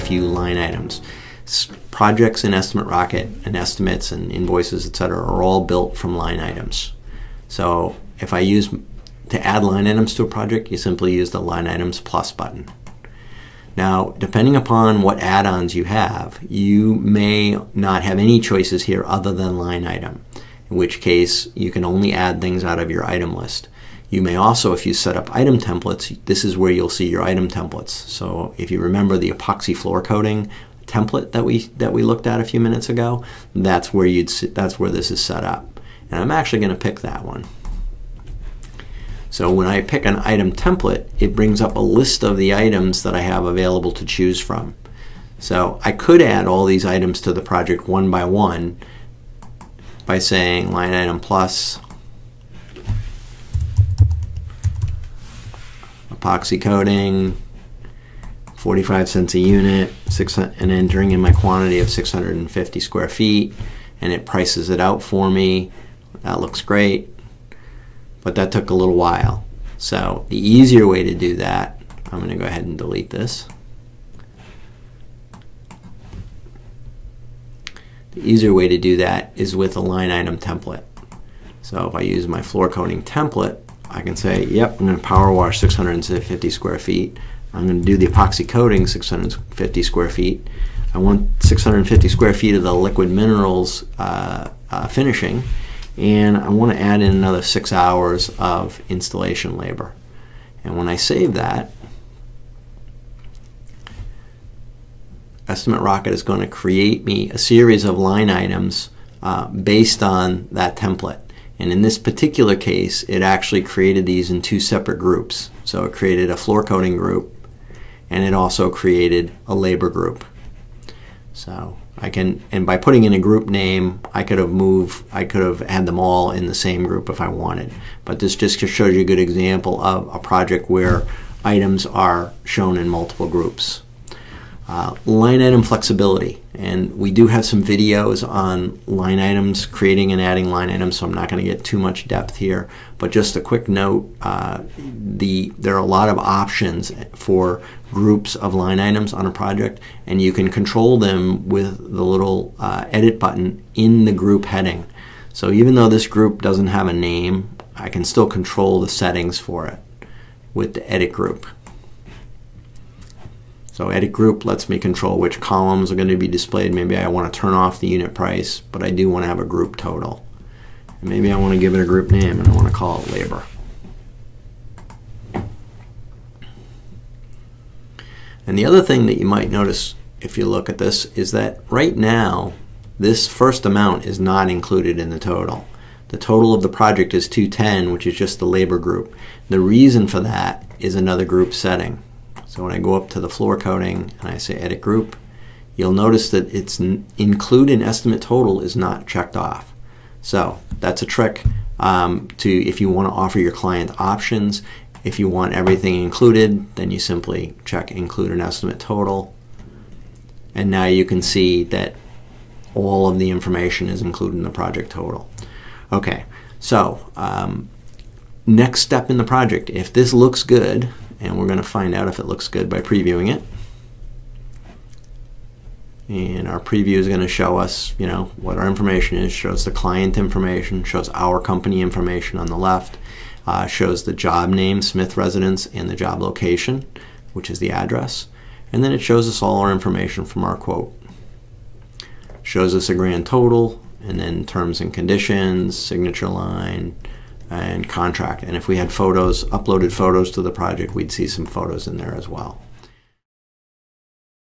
few line items. projects in Estimate Rocket and estimates and invoices, etc., are all built from line items. So if I use to add line items to a project, you simply use the line items plus button. Now, depending upon what add-ons you have, you may not have any choices here other than line item, in which case you can only add things out of your item list. You may also, if you set up item templates, this is where you'll see your item templates. So if you remember the epoxy floor coating template that we that we looked at a few minutes ago, that's where you'd that's where this is set up. And I'm actually going to pick that one. So when I pick an item template, it brings up a list of the items that I have available to choose from. So I could add all these items to the project one by one by saying line item plus epoxy coating 45 cents a unit six, and entering in my quantity of 650 square feet and it prices it out for me that looks great but that took a little while. So the easier way to do that, I'm going to go ahead and delete this. The easier way to do that is with a line item template. So if I use my floor coating template, I can say, yep, I'm going to power wash 650 square feet. I'm going to do the epoxy coating 650 square feet. I want 650 square feet of the liquid minerals uh, uh, finishing and I want to add in another six hours of installation labor. And when I save that, Estimate Rocket is going to create me a series of line items uh, based on that template. And in this particular case, it actually created these in two separate groups. So it created a floor coating group and it also created a labor group. So I can, and by putting in a group name, I could have moved, I could have had them all in the same group if I wanted. But this just shows you a good example of a project where items are shown in multiple groups. Uh, line item flexibility, and we do have some videos on line items, creating and adding line items, so I'm not going to get too much depth here. But just a quick note, uh, the there are a lot of options for groups of line items on a project, and you can control them with the little uh, edit button in the group heading. So even though this group doesn't have a name, I can still control the settings for it with the edit group. So edit group lets me control which columns are going to be displayed. Maybe I want to turn off the unit price, but I do want to have a group total. And maybe I want to give it a group name and I want to call it labor. And the other thing that you might notice if you look at this is that right now this first amount is not included in the total. The total of the project is 210, which is just the labor group. The reason for that is another group setting. So when I go up to the floor coating and I say edit group, you'll notice that it's include in estimate total is not checked off. So that's a trick um, to if you want to offer your client options. If you want everything included, then you simply check include an estimate total. And now you can see that all of the information is included in the project total. Okay, so um, next step in the project, if this looks good, and we're going to find out if it looks good by previewing it. And our preview is going to show us, you know, what our information is, shows the client information, shows our company information on the left, uh, shows the job name, Smith Residence, and the job location, which is the address. And then it shows us all our information from our quote. Shows us a grand total, and then terms and conditions, signature line, and contract. And if we had photos, uploaded photos to the project, we'd see some photos in there as well.